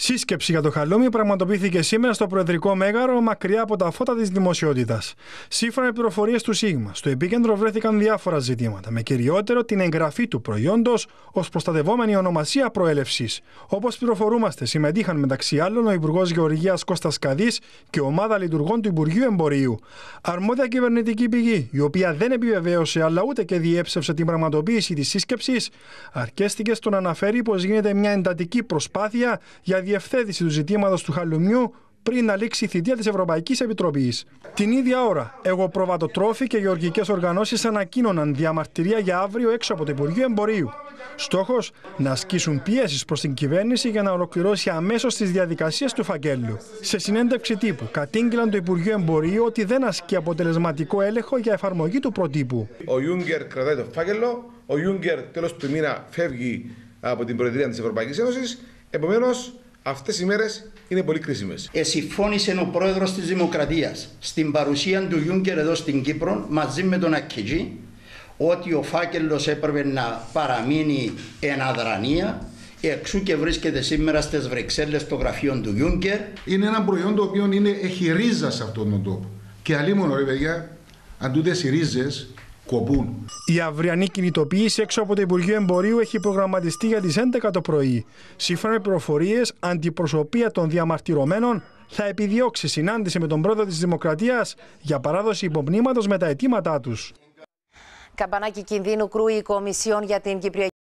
Σύσκεψη για το χαλούμι πραγματοποιήθηκε σήμερα στο Προεδρικό Μέγαρο, μακριά από τα φώτα της δημοσιότητας. Σύμφωνα με πληροφορίες του ΣΥΓΜΑ, στο επίκεντρο βρέθηκαν διάφορα ζητήματα, με κυριότερο την εγγραφή του προϊόντος ως προστατευόμενη ονομασία προέλευσης. Όπως πληροφορούμαστε, συμμετείχαν μεταξύ άλλων ο Υπουργός Γεωργίας Κώστας Καδής και ομάδα λειτουργών του Υπουργείου Εμπορίου. Αρμόδια κυβερνητική πηγή, η οποία δεν επιβεβαίωσε αλλά ούτε και διέψευσε την πραγματοποίηση της σύσκεψης, αρκέστηκε στο να αναφέρει πως γίνεται μια εντατική προσπάθεια για διευθέτηση του ζητήματος του χαλουμιού πριν να λήξει η θητεία της Ευρωπαϊκής Επιτροπής. Την ίδια ώρα, εγωπροβατοτρόφοι και γεωργικές οργανώσεις ανακοίνωναν διαμαρτυρία για αύριο έξω από το Υπουργείο Εμπορίου. Στόχος να ασκήσουν πιέσει προς την κυβέρνηση για να ολοκληρώσει αμέσως τις διαδικασίες του φακέλου. Σε συνέντευξη τύπου, κατήγγειλαν το Υπουργείο Εμπορίου ότι δεν ασκεί αποτελεσματικό έλεγχο για εφαρμογή του προτύπου. Ο Ιούγκερ κρατάει το φάκελο, ο Ιούγκερ τέλος του μήνα φεύγει από την Προεδρία της Ευρωπαϊκής Ένωσης. Επομένως, αυτές οι μέρες είναι πολύ κρίσιμες. Εσυφώνησε ο πρόεδρος της Δημοκρατίας στην παρουσία του Γιούγκερ εδώ στην Κύπρο μαζί με τον Ακκιτζή ότι ο φάκελος έπρεπε να παραμείνει εν αδρανία εξού και βρίσκεται σήμερα στις Βρυξέλλες στο γραφείο του Γιούγκερ. Είναι ένα προϊόν το οποίο είναι, έχει ρίζα σε αυτόν τον τόπο. Και αλλήμον, ρε παιδιά, αν τούτες οι ρίζες κοπούν. Η αυριανή κινητοποίηση έξω από το Υπουργείο Εμπορίου έχει προγραμματιστεί για τις 11 το πρωί. Σύμφωνα με πληροφορίες, αντιπροσωπεία των διαμαρτυρωμένων θα επιδιώξει συνάντηση με τον πρόεδρο της Δημοκρατίας για παράδοση υπομνήματος με τα αιτήματά τους. Καμπανάκι κινδύνου κρούει η Κομισιόν για την Κυπριακή.